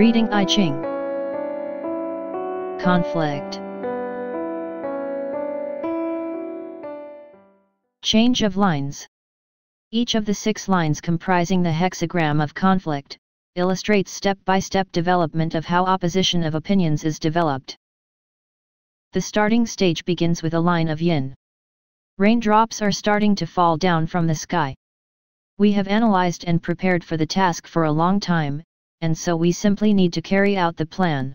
Reading I Ching. Conflict. Change of lines. Each of the six lines comprising the hexagram of conflict, illustrates step-by-step -step development of how opposition of opinions is developed. The starting stage begins with a line of yin. Raindrops are starting to fall down from the sky. We have analyzed and prepared for the task for a long time, and so we simply need to carry out the plan.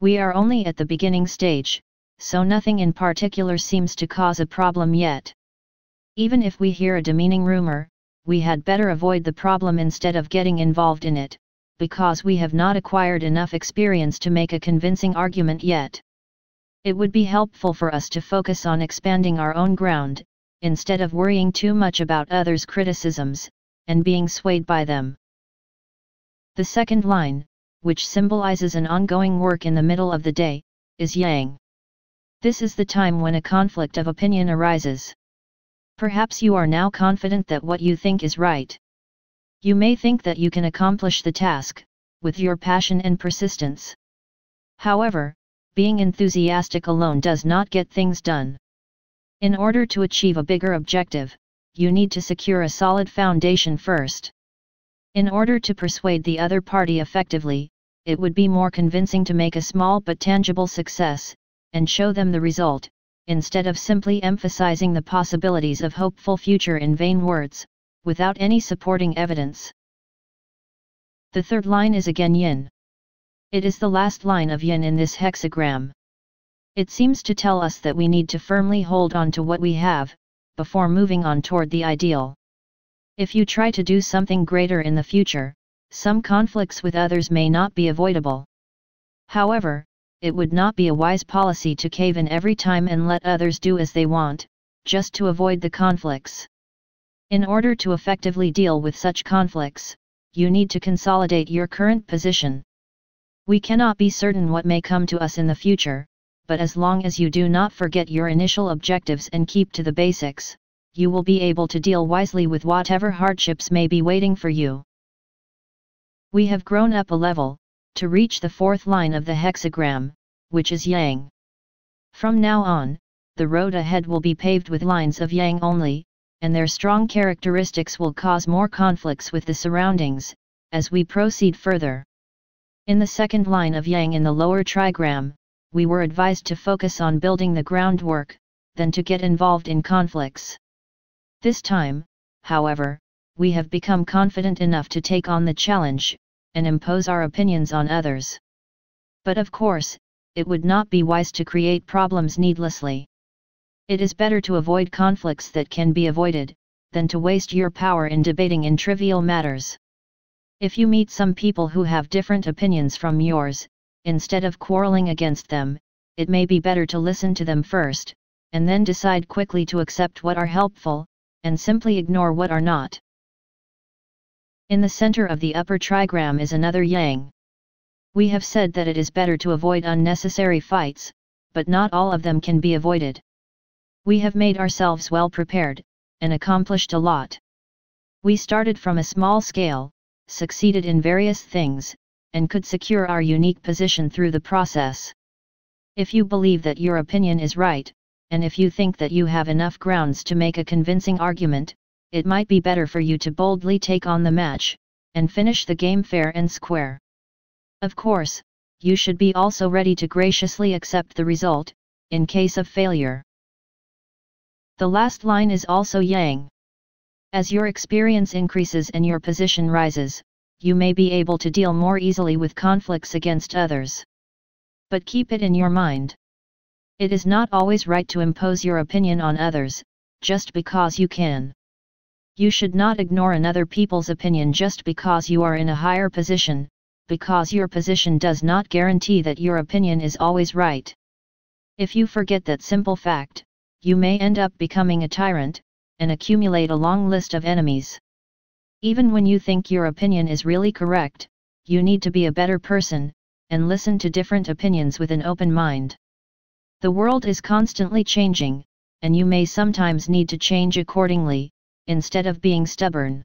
We are only at the beginning stage, so nothing in particular seems to cause a problem yet. Even if we hear a demeaning rumor, we had better avoid the problem instead of getting involved in it, because we have not acquired enough experience to make a convincing argument yet. It would be helpful for us to focus on expanding our own ground, instead of worrying too much about others' criticisms, and being swayed by them. The second line, which symbolizes an ongoing work in the middle of the day, is yang. This is the time when a conflict of opinion arises. Perhaps you are now confident that what you think is right. You may think that you can accomplish the task, with your passion and persistence. However, being enthusiastic alone does not get things done. In order to achieve a bigger objective, you need to secure a solid foundation first. In order to persuade the other party effectively, it would be more convincing to make a small but tangible success, and show them the result, instead of simply emphasizing the possibilities of hopeful future in vain words, without any supporting evidence. The third line is again yin. It is the last line of yin in this hexagram. It seems to tell us that we need to firmly hold on to what we have, before moving on toward the ideal. If you try to do something greater in the future, some conflicts with others may not be avoidable. However, it would not be a wise policy to cave in every time and let others do as they want, just to avoid the conflicts. In order to effectively deal with such conflicts, you need to consolidate your current position. We cannot be certain what may come to us in the future, but as long as you do not forget your initial objectives and keep to the basics, you will be able to deal wisely with whatever hardships may be waiting for you. We have grown up a level, to reach the fourth line of the hexagram, which is Yang. From now on, the road ahead will be paved with lines of Yang only, and their strong characteristics will cause more conflicts with the surroundings, as we proceed further. In the second line of yang in the lower trigram, we were advised to focus on building the groundwork, than to get involved in conflicts. This time, however, we have become confident enough to take on the challenge, and impose our opinions on others. But of course, it would not be wise to create problems needlessly. It is better to avoid conflicts that can be avoided, than to waste your power in debating in trivial matters. If you meet some people who have different opinions from yours, instead of quarreling against them, it may be better to listen to them first, and then decide quickly to accept what are helpful, and simply ignore what are not. In the center of the upper trigram is another yang. We have said that it is better to avoid unnecessary fights, but not all of them can be avoided. We have made ourselves well prepared, and accomplished a lot. We started from a small scale, succeeded in various things, and could secure our unique position through the process. If you believe that your opinion is right, and if you think that you have enough grounds to make a convincing argument, it might be better for you to boldly take on the match, and finish the game fair and square. Of course, you should be also ready to graciously accept the result, in case of failure. The last line is also yang. As your experience increases and your position rises, you may be able to deal more easily with conflicts against others. But keep it in your mind. It is not always right to impose your opinion on others, just because you can. You should not ignore another people's opinion just because you are in a higher position, because your position does not guarantee that your opinion is always right. If you forget that simple fact, you may end up becoming a tyrant, and accumulate a long list of enemies. Even when you think your opinion is really correct, you need to be a better person, and listen to different opinions with an open mind. The world is constantly changing, and you may sometimes need to change accordingly, instead of being stubborn.